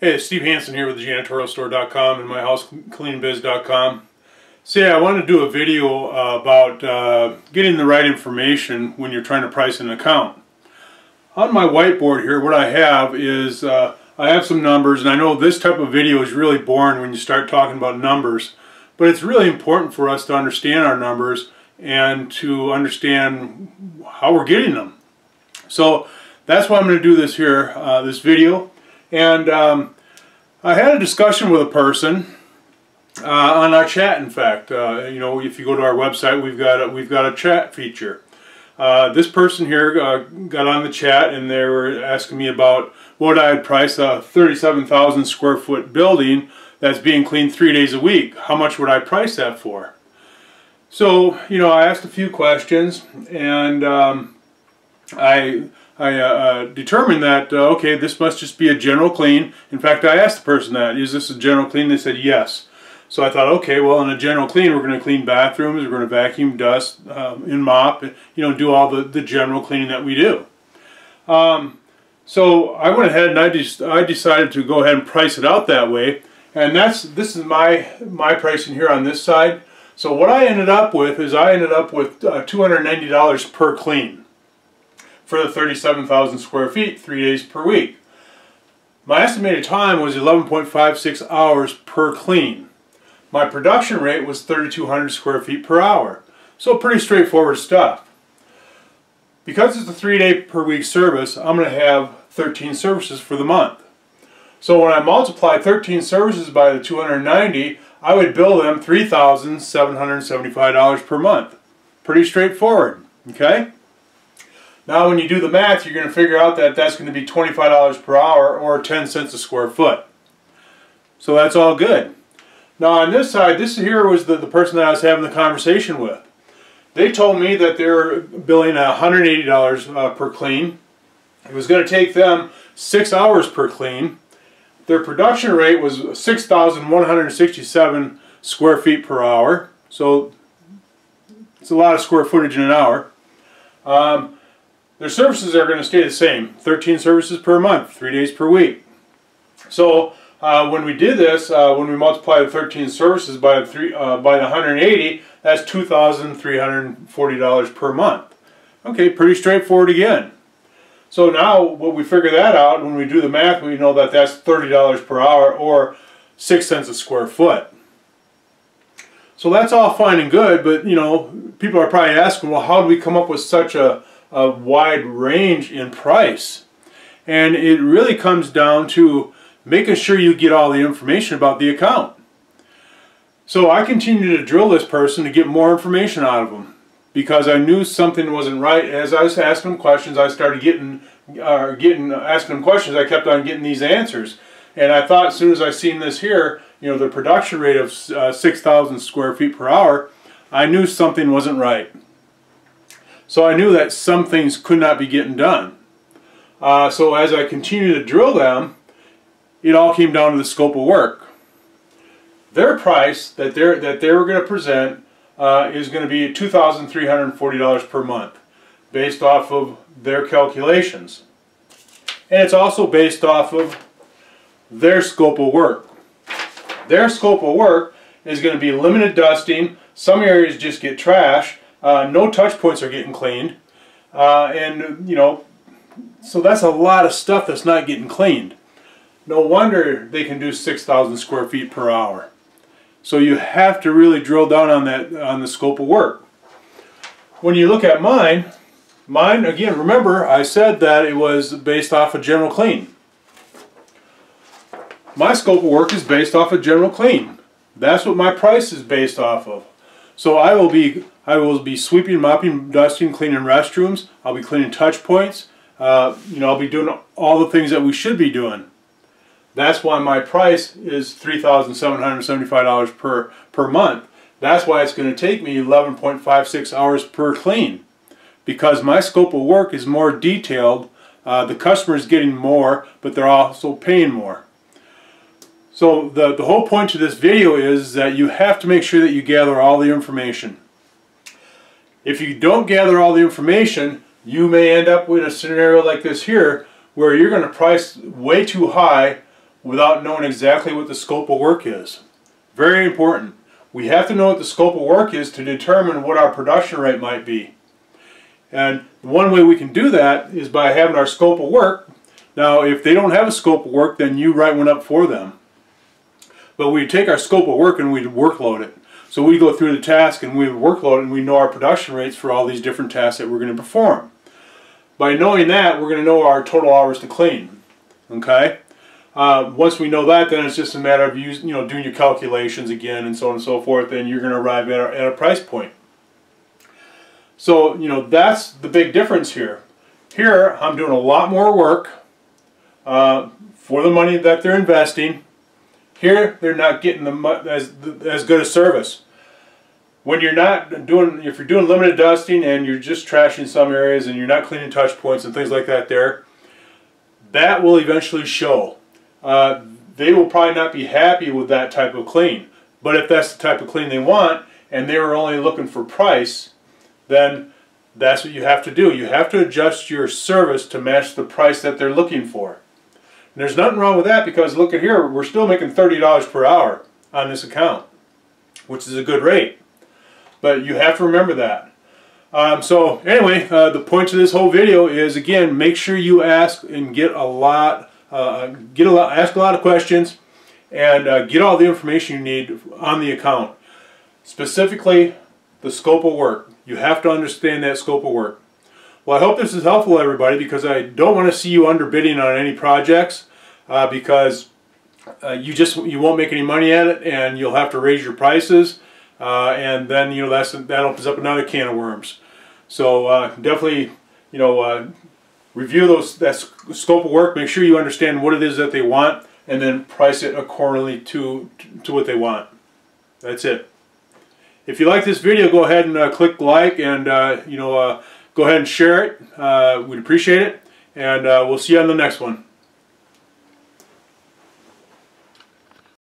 Hey, Steve Hansen here with janitorialstore.com and myhousecleaningbiz.com. So yeah, I want to do a video uh, about uh, getting the right information when you're trying to price an account. On my whiteboard here, what I have is uh, I have some numbers, and I know this type of video is really boring when you start talking about numbers, but it's really important for us to understand our numbers and to understand how we're getting them. So that's why I'm going to do this here, uh, this video. And um, I had a discussion with a person uh, on our chat. In fact, uh, you know, if you go to our website, we've got a, we've got a chat feature. Uh, this person here uh, got on the chat and they were asking me about what I would price a 37,000 square foot building that's being cleaned three days a week. How much would I price that for? So, you know, I asked a few questions and um, I I uh, uh, determined that, uh, okay, this must just be a general clean. In fact, I asked the person that, is this a general clean? They said yes. So I thought, okay, well, in a general clean, we're going to clean bathrooms, we're going to vacuum, dust, um, and mop, you know, do all the, the general cleaning that we do. Um, so I went ahead and I, just, I decided to go ahead and price it out that way. And that's this is my, my pricing here on this side. So what I ended up with is I ended up with uh, $290 per clean for the 37,000 square feet, three days per week. My estimated time was 11.56 hours per clean. My production rate was 3,200 square feet per hour. So pretty straightforward stuff. Because it's a three day per week service, I'm going to have 13 services for the month. So when I multiply 13 services by the 290, I would bill them $3,775 per month. Pretty straightforward, okay? Now when you do the math, you're going to figure out that that's going to be $25 per hour or 10 cents a square foot. So that's all good. Now on this side, this here was the, the person that I was having the conversation with. They told me that they're billing $180 uh, per clean. It was going to take them six hours per clean. Their production rate was 6,167 square feet per hour. So it's a lot of square footage in an hour. Um, their services are going to stay the same, 13 services per month, 3 days per week. So uh, when we did this, uh, when we multiply the 13 services by three, uh, by the 180, that's $2,340 per month. Okay, pretty straightforward again. So now when we figure that out, when we do the math, we know that that's $30 per hour or 6 cents a square foot. So that's all fine and good, but you know, people are probably asking, well, how do we come up with such a a wide range in price. And it really comes down to making sure you get all the information about the account. So I continued to drill this person to get more information out of him because I knew something wasn't right. As I was asking him questions, I started getting, uh, getting asking him questions. I kept on getting these answers, and I thought as soon as I seen this here, you know, the production rate of uh, 6,000 square feet per hour, I knew something wasn't right. So I knew that some things could not be getting done. Uh, so as I continued to drill them, it all came down to the scope of work. Their price that they're that they were going to present uh, is going to be two thousand three hundred forty dollars per month, based off of their calculations, and it's also based off of their scope of work. Their scope of work is going to be limited dusting. Some areas just get trash, uh, no touch points are getting cleaned. Uh, and, you know, so that's a lot of stuff that's not getting cleaned. No wonder they can do 6,000 square feet per hour. So you have to really drill down on that on the scope of work. When you look at mine, mine again, remember I said that it was based off a general clean. My scope of work is based off a general clean. That's what my price is based off of. So I will be I will be sweeping, mopping, dusting, cleaning restrooms. I'll be cleaning touch points. Uh, you know, I'll be doing all the things that we should be doing. That's why my price is $3,775 per, per month. That's why it's going to take me 11.56 hours per clean. Because my scope of work is more detailed. Uh, the customer is getting more, but they're also paying more. So the, the whole point to this video is that you have to make sure that you gather all the information. If you don't gather all the information, you may end up with a scenario like this here where you're going to price way too high without knowing exactly what the scope of work is. Very important. We have to know what the scope of work is to determine what our production rate might be. And one way we can do that is by having our scope of work. Now, if they don't have a scope of work, then you write one up for them. But we take our scope of work and we workload it. So we go through the task and we workload and we know our production rates for all these different tasks that we're going to perform. By knowing that, we're going to know our total hours to clean. Okay? Uh, once we know that, then it's just a matter of you, you know, doing your calculations again and so on and so forth, and you're going to arrive at a, at a price point. So, you know, that's the big difference here. Here, I'm doing a lot more work uh, for the money that they're investing. Here, they're not getting the as as good a service. When you're not doing, if you're doing limited dusting and you're just trashing some areas and you're not cleaning touch points and things like that, there, that will eventually show. Uh, they will probably not be happy with that type of clean. But if that's the type of clean they want, and they were only looking for price, then that's what you have to do. You have to adjust your service to match the price that they're looking for. And there's nothing wrong with that because look at here, we're still making $30 per hour on this account, which is a good rate. But you have to remember that. Um, so anyway, uh, the point of this whole video is again, make sure you ask and get a lot, uh, get a lot, ask a lot of questions, and uh, get all the information you need on the account. Specifically, the scope of work. You have to understand that scope of work. Well, I hope this is helpful, everybody, because I don't want to see you underbidding on any projects uh, because uh, you just you won't make any money at it, and you'll have to raise your prices, uh, and then you know that's that opens up another can of worms. So uh, definitely, you know, uh, review those that scope of work. Make sure you understand what it is that they want, and then price it accordingly to to what they want. That's it. If you like this video, go ahead and uh, click like and, you know, go ahead and share it. Uh, we'd appreciate it. And uh, we'll see you on the next one.